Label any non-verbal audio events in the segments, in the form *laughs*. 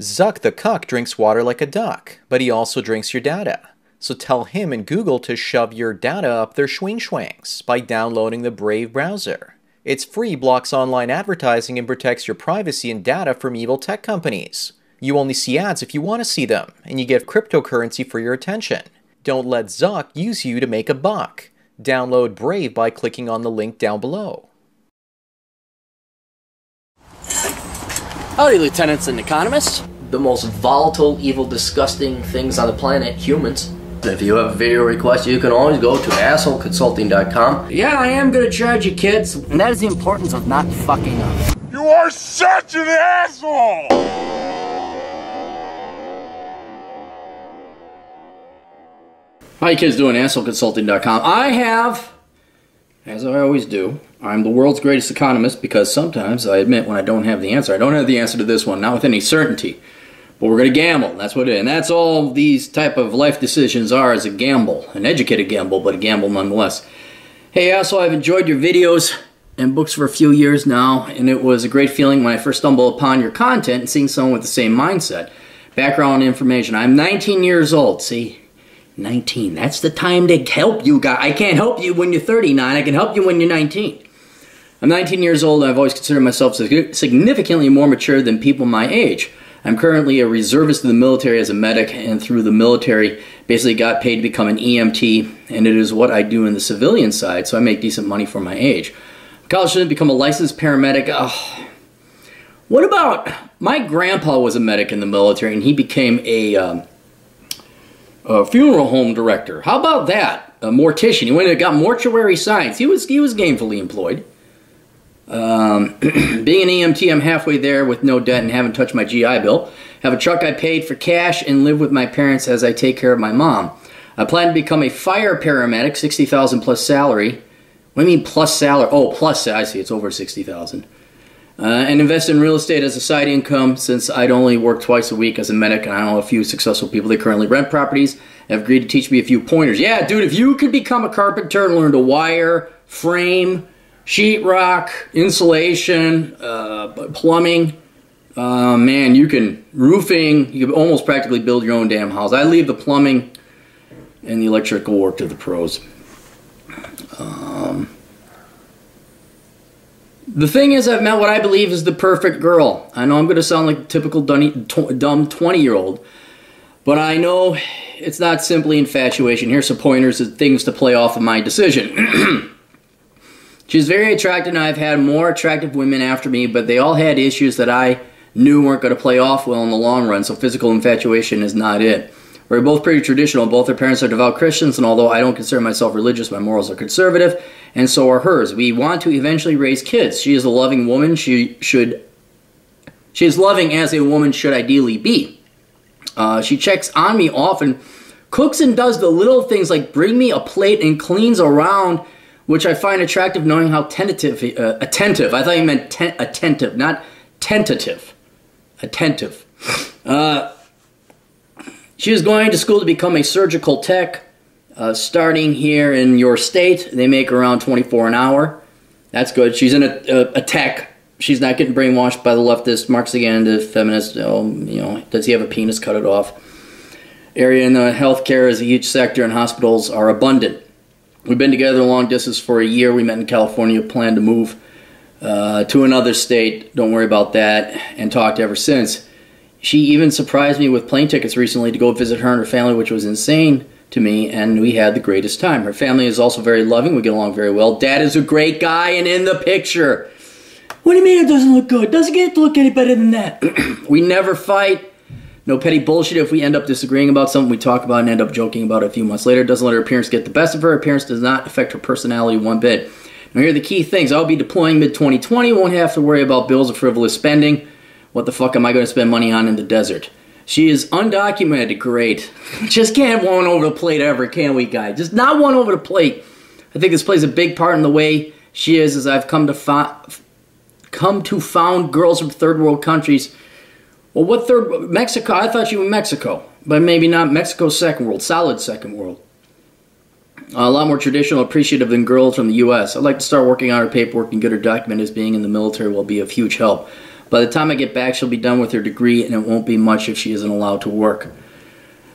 Zuck the cuck drinks water like a duck, but he also drinks your data. So tell him and Google to shove your data up their schwing by downloading the Brave browser. It's free, blocks online advertising, and protects your privacy and data from evil tech companies. You only see ads if you want to see them, and you get cryptocurrency for your attention. Don't let Zuck use you to make a buck. Download Brave by clicking on the link down below. Howdy, lieutenants and economists. The most volatile, evil, disgusting things on the planet, humans. If you have a video request, you can always go to assholeconsulting.com. Yeah, I am gonna charge you, kids. And that is the importance of not fucking up. You are such an asshole! How you kids doing? AssholeConsulting.com. I have, as I always do, I'm the world's greatest economist because sometimes I admit when I don't have the answer. I don't have the answer to this one, not with any certainty. But we're going to gamble. That's what it is. And that's all these type of life decisions are is a gamble. An educated gamble, but a gamble nonetheless. Hey, asshole, I've enjoyed your videos and books for a few years now, and it was a great feeling when I first stumbled upon your content and seeing someone with the same mindset. Background information. I'm 19 years old. See, 19. That's the time to help you guys. I can't help you when you're 39. I can help you when you're 19. I'm 19 years old and I've always considered myself significantly more mature than people my age. I'm currently a reservist in the military as a medic and through the military basically got paid to become an EMT and it is what I do in the civilian side so I make decent money for my age. College student become a licensed paramedic. Oh. What about my grandpa was a medic in the military and he became a um, a funeral home director. How about that? A mortician. He went and got mortuary science. He was he was gainfully employed. Um, *clears throat* being an EMT, I'm halfway there with no debt and haven't touched my GI Bill. Have a truck I paid for cash and live with my parents as I take care of my mom. I plan to become a fire paramedic, sixty thousand plus salary. What do you mean plus salary? Oh, plus I see. It's over sixty thousand. Uh, and invest in real estate as a side income since I'd only work twice a week as a medic and I know a few successful people that currently rent properties have agreed to teach me a few pointers. Yeah, dude, if you could become a carpenter and learn to wire, frame, sheetrock, insulation, uh, plumbing, uh, man, you can, roofing, you can almost practically build your own damn house. I leave the plumbing and the electrical work to the pros. Um, the thing is, I've met what I believe is the perfect girl. I know I'm going to sound like a typical dumb 20 year old, but I know it's not simply infatuation. Here's some pointers and things to play off of my decision. *clears throat* She's very attractive, and I've had more attractive women after me, but they all had issues that I knew weren't going to play off well in the long run, so physical infatuation is not it. We're both pretty traditional. Both our parents are devout Christians, and although I don't consider myself religious, my morals are conservative, and so are hers. We want to eventually raise kids. She is a loving woman. She should. She is loving as a woman should ideally be. Uh, she checks on me often, cooks and does the little things like bring me a plate and cleans around, which I find attractive, knowing how tentative, uh, attentive. I thought you meant ten- attentive, not tentative. Attentive. Uh, she is going to school to become a surgical tech, uh, starting here in your state. They make around 24 an hour. That's good. She's in a, a, a tech. She's not getting brainwashed by the leftist, Marxist, feminist. Oh, you know, does he have a penis? Cut it off. Area in the healthcare is a huge sector, and hospitals are abundant. We've been together long distance for a year. We met in California, planned to move uh, to another state. Don't worry about that, and talked ever since. She even surprised me with plane tickets recently to go visit her and her family, which was insane to me, and we had the greatest time. Her family is also very loving. We get along very well. Dad is a great guy and in the picture. What do you mean it doesn't look good? Doesn't get to look any better than that. *clears throat* we never fight. No petty bullshit. If we end up disagreeing about something we talk about and end up joking about it a few months later, doesn't let her appearance get the best of her. Appearance does not affect her personality one bit. Now here are the key things. I'll be deploying mid 2020. Won't have to worry about bills or frivolous spending. What the fuck am I going to spend money on in the desert? She is undocumented. Great. *laughs* Just can't one over the plate ever, can we, guy? Just not one over the plate. I think this plays a big part in the way she is, as I've come to come to found girls from third world countries. Well, what third? Mexico? I thought you were Mexico, but maybe not. Mexico, second world, solid second world. A lot more traditional, appreciative than girls from the U.S. I'd like to start working on her paperwork and get her documented as being in the military will be of huge help. By the time I get back, she'll be done with her degree, and it won't be much if she isn't allowed to work.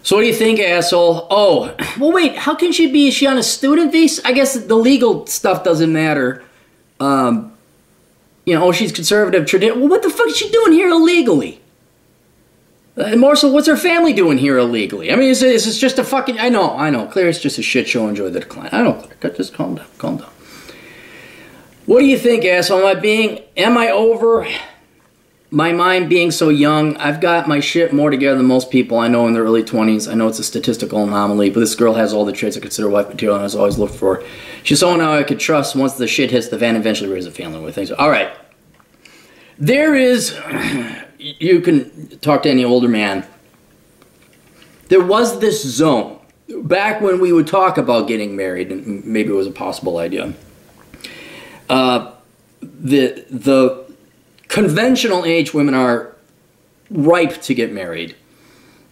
So what do you think, asshole? Oh, *clears throat* well, wait. How can she be? Is she on a student visa? I guess the legal stuff doesn't matter. Um, you know, oh, she's conservative, traditional. Well, what the fuck is she doing here illegally? Uh, more so, what's her family doing here illegally? I mean, is, is this just a fucking? I know, I know. Claire, it's just a shit show. Enjoy the decline. I don't Claire. Just calm down, calm down. What do you think, asshole? Am I being? Am I over? My mind being so young, I've got my shit more together than most people I know in their early 20s. I know it's a statistical anomaly, but this girl has all the traits I consider wife material and has always looked for. She's someone I could trust once the shit hits the fan, eventually raise a family with things. All right. There is *clears throat* you can talk to any older man. There was this zone back when we would talk about getting married, and maybe it was a possible idea. Uh, the the conventional age women are ripe to get married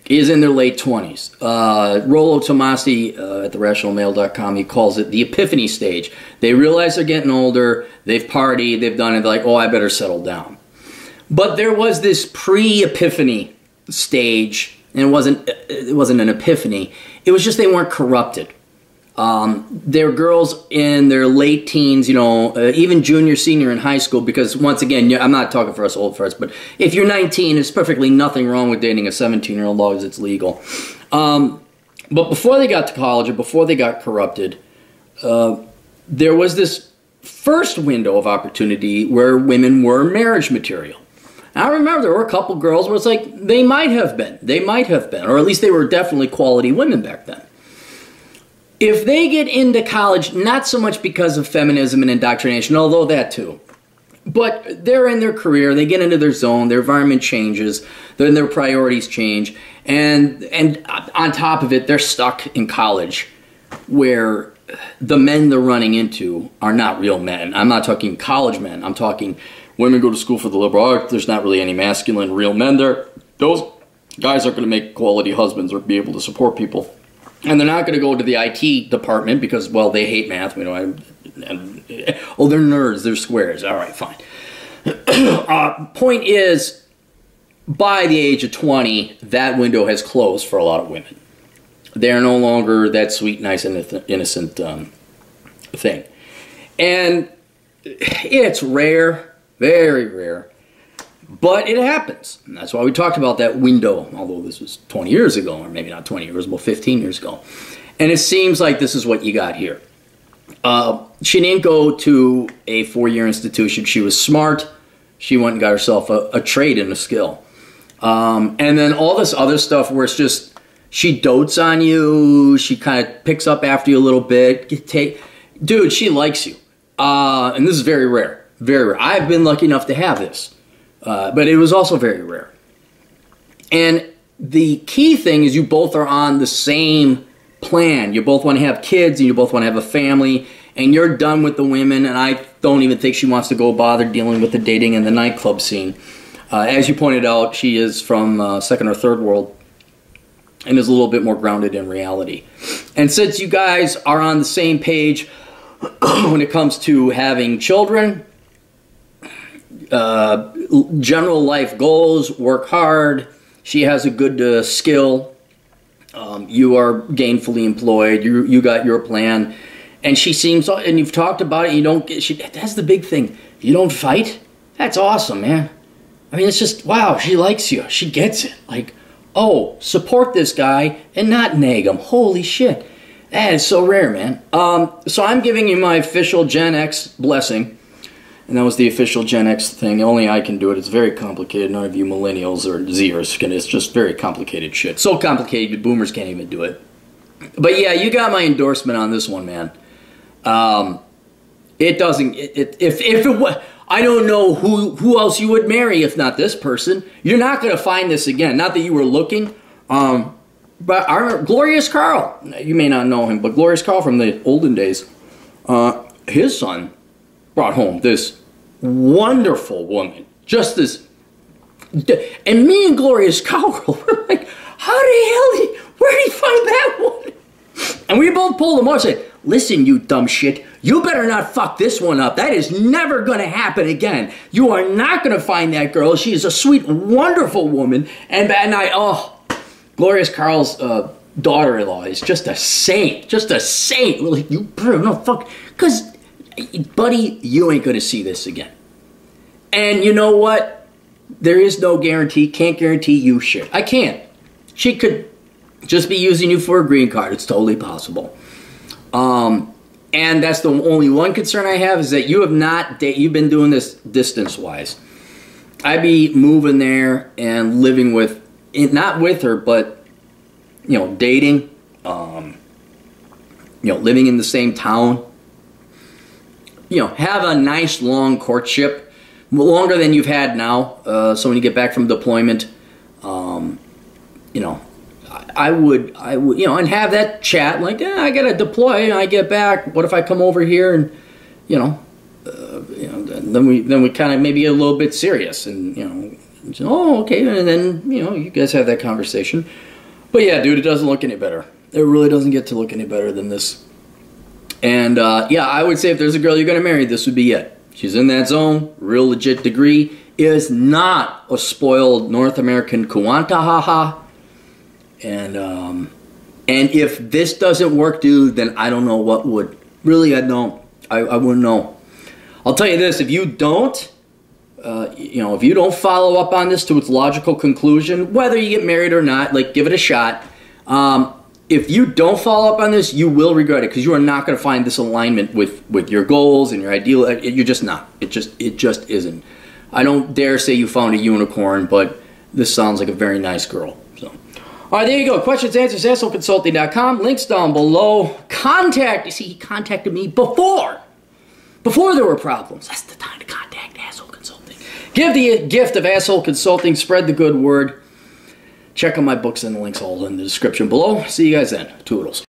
is in their late 20s. Uh, Rollo Tomasi uh, at therationalmale.com, he calls it the epiphany stage. They realize they're getting older, they've partied, they've done it, they're like, oh, I better settle down. But there was this pre-epiphany stage, and it wasn't it wasn't an epiphany. It was just they weren't corrupted. Um, they're girls in their late teens, you know, uh, even junior, senior in high school. Because once again, I'm not talking for us old farts, but if you're 19, there's perfectly nothing wrong with dating a 17 year old, long as it's legal. Um, but before they got to college or before they got corrupted, uh, there was this first window of opportunity where women were marriage material. I remember there were a couple girls where it's like they might have been, they might have been, or at least they were definitely quality women back then. If they get into college, not so much because of feminism and indoctrination, although that too, but they're in their career, they get into their zone, their environment changes, then their priorities change, and and on top of it, they're stuck in college where the men they're running into are not real men. I'm not talking college men. I'm talking women go to school for the liberal arts. There's not really any masculine real men there. Those guys aren't going to make quality husbands or be able to support people. And they're not going to go to the IT department because, well, they hate math. You know, and *laughs* oh, they're nerds. They're squares. All right, fine. *clears throat* uh, point is, by the age of 20, that window has closed for a lot of women. They're no longer that sweet, nice, and innocent um, thing. And *sighs* it's rare very rare. But it happens. And that's why we talked about that window, although this was 20 years ago, or maybe not 20 years, but 15 years ago. And it seems like this is what you got here. Uh, she didn't go to a four year institution. She was smart. She went and got herself a, a trade and a skill. Um, and then all this other stuff where it's just she dotes on you, she kind of picks up after you a little bit. Take, dude, she likes you. Uh, and this is very rare. Very rare. I've been lucky enough to have this, uh, but it was also very rare. And the key thing is you both are on the same plan. You both want to have kids and you both want to have a family, and you're done with the women. And I don't even think she wants to go bother dealing with the dating and the nightclub scene. Uh, as you pointed out, she is from uh, second or third world and is a little bit more grounded in reality. And since you guys are on the same page *clears throat* when it comes to having children, uh, general life goals, work hard. She has a good uh, skill. Um, you are gainfully employed. You you got your plan, and she seems and you've talked about it. you don't get. She, that's the big thing. You don't fight. That's awesome, man. I mean, it's just wow. She likes you. She gets it. Like, oh, support this guy and not nag him. Holy shit, that is so rare, man. Um, so I'm giving you my official Gen X blessing and that was the official Gen X thing. Only I can do it. It's very complicated. None of you millennials or Zers can. It's just very complicated shit. So complicated, boomers can't even do it. But yeah, you got my endorsement on this one, man. Um, it doesn't. It, it, if if it was, I don't know who who else you would marry if not this person. You're not going to find this again. Not that you were looking. Um, but our Glorious Carl. You may not know him, but Glorious Carl from the olden days. Uh, his son brought home this wonderful woman. Just this. And me and Glorious Cowgirl *laughs* were like, how the hell, where did he find that one? And we both pulled him up and said, listen, you dumb shit, you better not fuck this one up. That is never gonna happen again. You are not gonna find that girl. She is a sweet, wonderful woman. And, and I, oh, Glorious Carl's uh, daughter-in-law is just a saint, just a saint. Like, you better no fuck, because, buddy, you ain't gonna see this again. And you know what? There is no guarantee. Can't guarantee you shit. I can't. She could just be using you for a green card. It's totally possible. Um, and that's the only one concern I have is that you have not that you've been doing this distance wise. I'd be moving there and living with not with her, but you know, dating, um, you know, living in the same town. You know, have a nice long courtship, longer than you've had now. Uh, so when you get back from deployment, um, you know, I would, I would, you know, and have that chat like, eh, I gotta deploy, I get back. What if I come over here and, you know, uh, you know, then we then we kind of maybe a little bit serious and you know, oh okay, and then you know, you guys have that conversation. But yeah, dude, it doesn't look any better. It really doesn't get to look any better than this. And uh, yeah, I would say if there's a girl you're gonna marry, this would be it. She's in that zone, real legit degree. Is not a spoiled North American Kuanta haha and um, and if this doesn't work, dude, then I don't know what would. Really, I don't. I, I wouldn't know. I'll tell you this: if you don't, uh, you know, if you don't follow up on this to its logical conclusion, whether you get married or not, like give it a shot. Um, if you don't follow up on this, you will regret it because you are not going to find this alignment with with your goals and your ideal. You're just not. It just it just isn't. I don't dare say you found a unicorn, but this sounds like a very nice girl. So, All right, there you go. Questions, answers, assholeconsulting.com. Links down below. Contact. You see, he contacted me before. Before there were problems. That's the time to contact Asshole Consulting. Give the gift of Asshole Consulting. Spread the good word. Check out my books and the links all in the description below. See you guys then. Toodles.